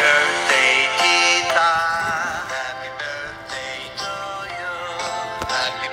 birthday, Tita! Happy birthday to you. Happy